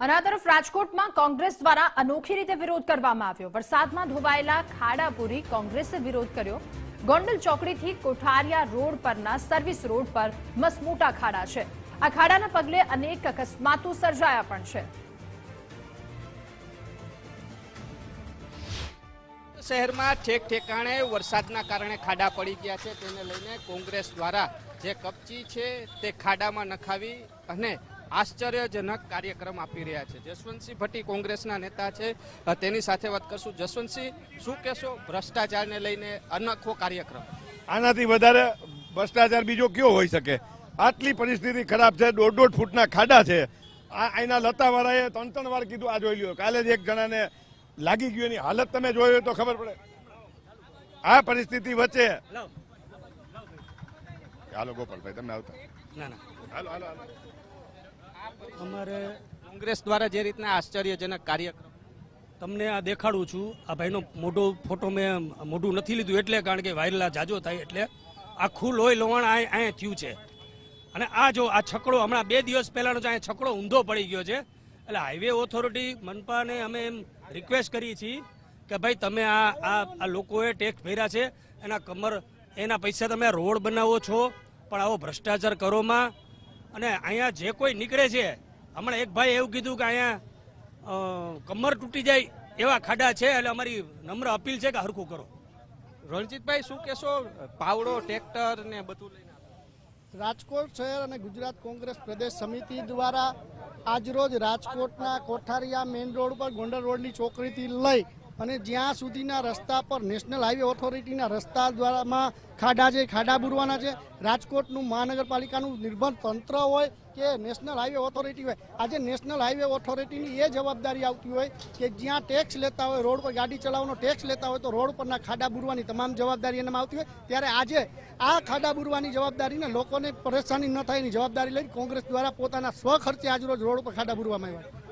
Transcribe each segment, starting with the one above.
અને તરફ રાજકોટમાં કોંગ્રેસ દ્વારા અનોખી રીતે વિરોધ કરવામાં આવ્યો. વરસાદમાં ધોવાયેલા ખાડા પૂરી કોંગ્રેસે વિરોધ કર્યો. ગોંડલ ચોકડીથી કોઠારિયા રોડ પરના સર્વિસ રોડ પર મસમોટા ખાડા છે. આ ખાડાના પગલે અનેક અકસ્માતો સર્જાયા પણ છે. શહેરમાં ઠેક ઠેકાણે વરસાદના કારણે ખાડા પડી ગયા છે. તેને લઈને કોંગ્રેસ દ્વારા જે કપચી છે તે ખાડામાં નખાવી અને આશ્ચર્યજનક કાર્યક્રમ આપી રહ્યા છે. જસવંતસિંહ ભટ્ટી કોંગ્રેસના નેતા છે. તેની સાથે વાત કરશું. જસવંતસિંહ શું કહેશો ભ્રષ્ટાચારને લઈને અનોખો કાર્યક્રમ? આનાથી વધારે ભ્રષ્ટાચાર બીજો કયો હોઈ શકે? આટલી પરિસ્થિતિ ખરાબ છે. દોઢ દોઢ ફૂટના ખાડા છે. આ અહીંના લતાવાળાએ ત્રણ ત્રણ વાર કીધું આ જોઈ લ્યો. કાલે જ એક જણાને લાગી ગયું એની હાલત તમે જોયો તો ખબર પડે. આ પરિસ્થિતિ વચ્ચે હાલો ગોપાલભાઈ તમે આવતા. ના ના. હાલો હાલો હાલો. અમારે કોંગ્રેસ દ્વારા જે રીતના આશ્ચર્યજનક કાર્યક્રમ. તમને આ દેખાડું છું. આ ભાઈનો મોટો ફોટો મેં મોઢું નથી લીધું એટલે કારણ કે વાયરલ જાજો થાય એટલે આખું લોહી લોહણ અહીંયા થયું છે. અને આ જો આ છકડો હમણાં બે દિવસ પહેલાનો જ અહીંયા છકડો ઊંધો પડી ગયો છે એટલે હાઈવે ઓથોરિટી મનપાને અમે એમ રિક્વેસ્ટ કરીએ છીએ કે ભાઈ તમે આ આ લોકોએ ટેક્સ ભર્યા છે એના કમર એના પૈસા તમે રોડ બનાવો છો પણ આવો ભ્રષ્ટાચાર કરોમાં અને અહીંયા જે કોઈ નીકળે છે હમણાં એક ભાઈ એવું કીધું કે અહીંયા કમર તૂટી જાય એવા ખાડા છે એટલે અમારી નમ્ર અપીલ છે કે હરખું કરો. રણજીતભાઈ શું કહેશો? પાવડો ટ્રેક્ટર ને બધું લઈને રાજકોટ શહેર અને ગુજરાત કોંગ્રેસ પ્રદેશ સમિતિ દ્વારા આજરોજ રાજકોટના કોઠારિયા મેઇન રોડ પર ગોંડલ રોડની ચોકડીથી લઈ અને જ્યાં સુધીના રસ્તા પર નેશનલ હાઈવે ઓથોરિટીના રસ્તા દ્વારામાં ખાડા છે, ખાડા બુરવાના છે. રાજકોટનું મહાનગરપાલિકાનું નિર્બંધ તંત્ર હોય કે નેશનલ હાઈવે ઓથોરિટી હોય, આજે નેશનલ હાઈવે ઓથોરિટીની એ જવાબદારી આવતી હોય કે જ્યાં ટેક્સ લેતા હોય, રોડ પર ગાડી ચલાવવાનો ટેક્સ લેતા હોય તો રોડ પરના ખાડા બુરવાની તમામ જવાબદારી એનામાં આવતી હોય. ત્યારે આજે આ ખાડા બુરવાની જવાબદારીને લોકોને પરેશાની ન થાય એની જવાબદારી લઈ કોંગ્રેસ દ્વારા પોતાના સ્વખર્ચે આજરોજ રોડ પર ખાડા બુરવામાં આવ્યા.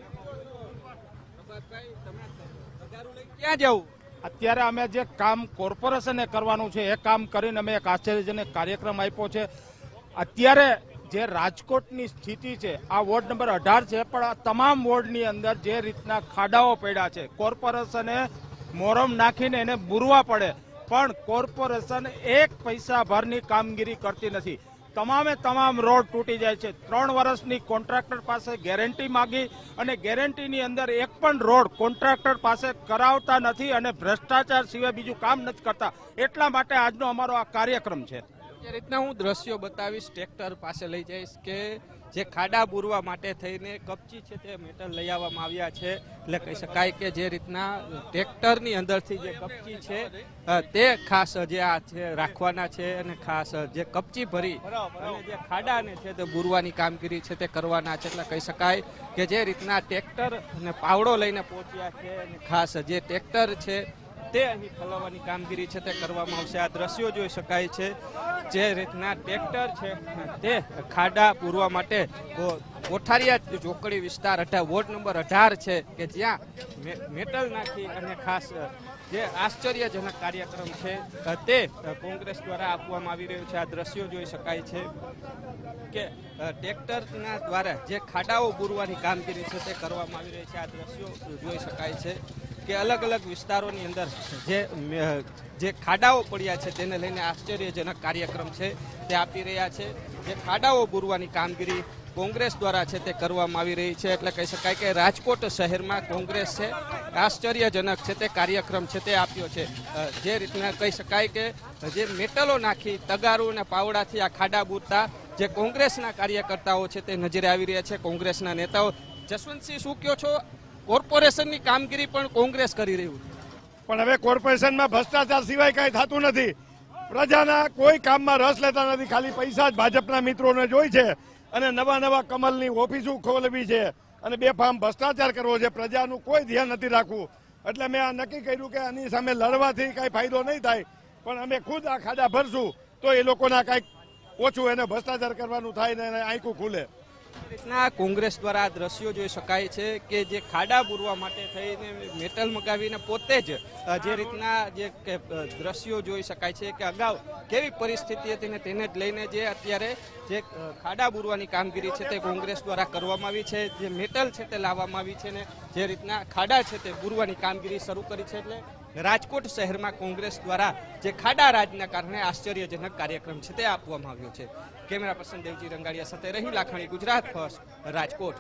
ક્યાં જવું અત્યારે અમે જે કામ કોર્પોરેશને કરવાનું છે, એ કામ કરીને અમે એક આશ્ચર્યજનક કાર્યક્રમ આપ્યો છે. અત્યારે જે રાજકોટની સ્થિતિ છે, આ વોર્ડ નંબર અઢાર છે, પણ આ તમામ વોર્ડની અંદર જે રીતના ખાડાઓ પડ્યા છે, કોર્પોરેશને મોરમ નાખીને એને બુરવા પડે, પણ કોર્પોરેશન એક પૈસા ભરની કામગીરી કરતી નથી. તમામે તમામ રોડ તૂટી જાય છે. ત્રણ વર્ષની કોન્ટ્રાક્ટર પાસે ગેરંટી માગી અને ગેરંટીની અંદર એક પણ રોડ કોન્ટ્રાક્ટર પાસે કરાવતા નથી અને ભ્રષ્ટાચાર સિવાય બીજું કામ નથી કરતા. એટલા માટે આજનો અમારો આ કાર્યક્રમ છે. જે રીતના હું દ્રશ્યો બતાવીશ, ટ્રેક્ટર પાસે લઈ જઈશ કે જે ખાડા પૂરવા માટે થઈને કપચી છે તે મેટલ લઈ આવવામાં આવ્યા છે. એટલે કહી શકાય કે જે રીતના ટ્રેક્ટરની અંદરથી જે કપચી છે તે ખાસ જે આ છે રાખવાના છે અને ખાસ જે કપચી ભરી અને જે ખાડાને છે તે બુરવાની કામગીરી છે તે કરવાના છે. એટલે કહી શકાય કે જે રીતના ટ્રેક્ટર અને પાવડો લઈને પહોંચ્યા છે અને ખાસ જે ટ્રેક્ટર છે તે અહીં ખલાવવાની કામગીરી છે તે કરવામાં આવશે. આ દ્રશ્યો જોઈ શકાય છે જે રીતના ટ્રેક્ટર છે તે ખાડા પૂરવા માટે કોઠારિયા ચોકડી વિસ્તાર અઢાર વોર્ડ નંબર અઢાર છે કે જ્યાં મેટલ નાખી અને ખાસ જે આશ્ચર્યજનક કાર્યક્રમ છે, તે કોંગ્રેસ દ્વારા આપવામાં આવી રહ્યો છે. આ દ્રશ્યો જોઈ શકાય છે કે ટ્રેક્ટરના દ્વારા જે ખાડાઓ પૂરવાની કામગીરી છે તે કરવામાં આવી રહી છે. આ દ્રશ્યો જોઈ શકાય છે કે અલગ અલગ વિસ્તારોની અંદર જે જે ખાડાઓ પડ્યા છે તેને લઈને આશ્ચર્યજનક કાર્યક્રમ છે તે આપી રહ્યા છે. જે ખાડાઓ પૂરવાની કામગીરી કોંગ્રેસ દ્વારા છે તે કરવામાં આવી રહી છે. એટલે કહી શકાય કે રાજકોટ શહેરમાં કોંગ્રેસ છે. આશ્ચર્યજનક છે તે કાર્યક્રમ છે તે આપ્યો છે. જે રીતના કહી શકાય કે જે મેટલો નાખી તગારું અને પાવડાથી આ ખાડા બૂરતા જે કોંગ્રેસના કાર્યકર્તાઓ છે તે નજરે આવી રહ્યા છે. કોંગ્રેસના નેતાઓ, જસવંતસિંહ, શું કહો છો? કોર્પોરેશનની કામગીરી પણ કોંગ્રેસ કરી રહ્યું પણ હવે કોર્પોરેશનમાં ભ્રષ્ટાચાર સિવાય કઈ થતું નથી. પ્રજાના કોઈ કામમાં રસ લેતા નથી. ખાલી પૈસા જ ભાજપના મિત્રોને જોઈ છે અને નવા નવા કમલની ઓફિસો ખોલવી છે. અને બે ફામ ભ્રષ્ટાચાર કરવો છે. પ્રજાનું કોઈ ધ્યાન નથી રાખવું. એટલે મેં આ નક્કી કર્યું કે આની સામે લડવાથી કઈ ફાયદો નહીં થાય, પણ અમે ખુદ આ ખાડા ભરશું તો એ લોકોના કંઈક ઓછું એને ભ્રષ્ટાચાર કરવાનું થાય ને એને આંખું ખુલે. રીતના કોંગ્રેસ દ્વારા આ દ્રશ્યો જોઈ શકાય છે કે જે ખાડા પૂરવા માટે થઈને મેટલ મગાવીને પોતે જ જે રીતના જે દ્રશ્યો જોઈ શકાય છે કે અગાઉ કેવી પરિસ્થિતિ હતી ને તેને જ લઈને જે અત્યારે જે ખાડા પૂરવાની કામગીરી છે તે કોંગ્રેસ દ્વારા કરવામાં આવી છે, જે મેટલ છે તે લાવવામાં આવી છે ને જે રીતના ખાડા છે તે પૂરવાની કામગીરી શરૂ કરી છે એટલે રાજકોટ શહેરમાં કોંગ્રેસ દ્વારા જે ખાડા રાજના કારણે આશ્ચર્યજનક કાર્યક્રમ છે તે આપવામાં આવ્યો છે. કેમેરા પર્સન દેવજી રંગાડિયા સાથે રહી લાખણી ગુજરાત, ફર્સ્ટ રાજકોટ.